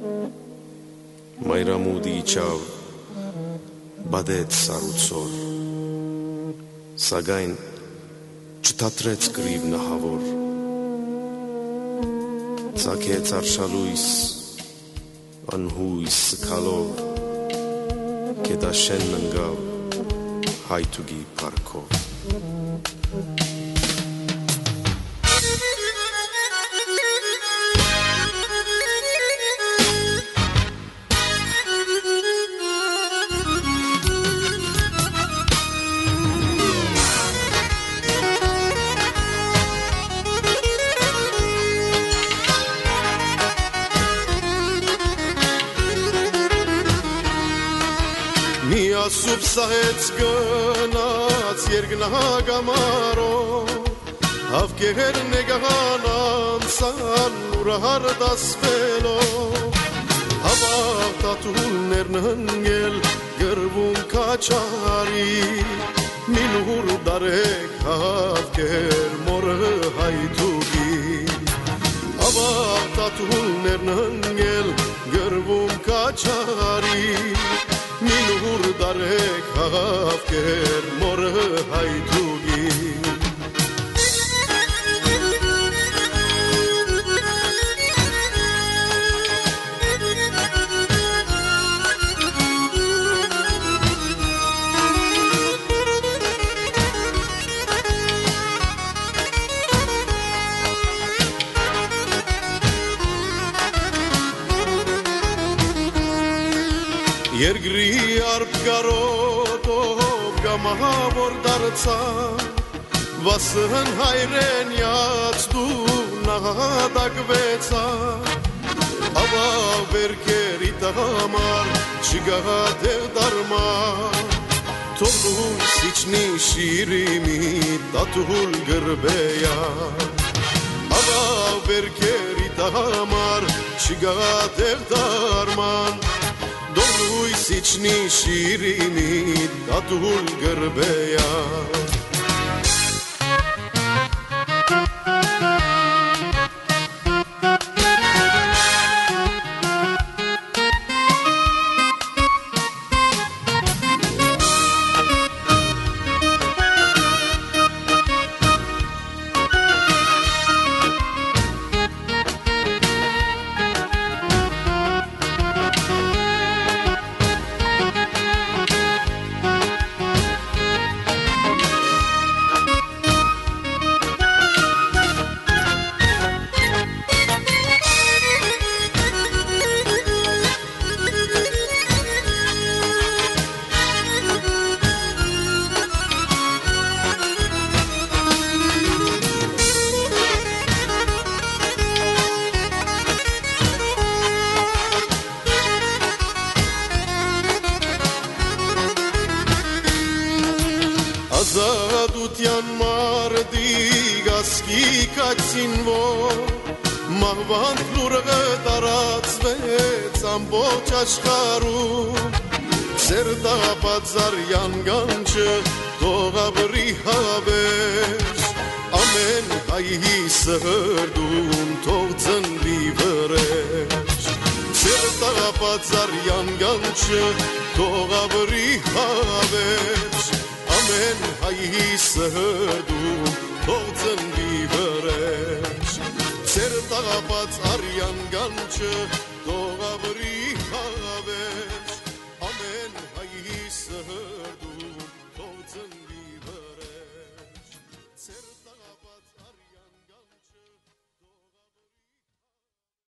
Մայրամուտ իջավ բադեց սառուցոր սակայն չթատրեց գրիվ նահավոր ցակեց արշալույս անհույս սկալով կետաշեն ընկավ հայտուգի парքով Thank you. Միասուբ սահեց գնաց երկնահագամարով Հավկեր նեգահանան սան ուրահար դասվելով Հավատատուններն հնգել գրվում կաչարի Մինուր դարեք հավկեր մորը հայդուգի Հավատատուններն հնգել գրվում կաչարի հավկեր մորը հայդուգի Երկրի արբ կարոտով գամահավոր դարձա Վասն հայրենյաց դու նահատակվեցա Ավա վերքերի տղամար չգահա դեղ դարմա Թողնուր սիչնի շիրիմի տատուլ գրբեյա Ավա վերքերի տղամար չգահա դեղ դարման Դոլույ սիչնի շիրիմի տատուլ գրբեյա Ազատության մարդի գասկի կացինվո Մահվան լուրը տարածվեց ամբողջ աշխարհում Սերտապածարյան գանչը թողաբրի հավեր Ամեն հայի սրդում թող ծնվի վրեջ Սերտապածարյան գանչը թողաբրի հավեր ամեն հայի սրդում թող ծնվի վրեջ ծեր տաղապած արյան գանչը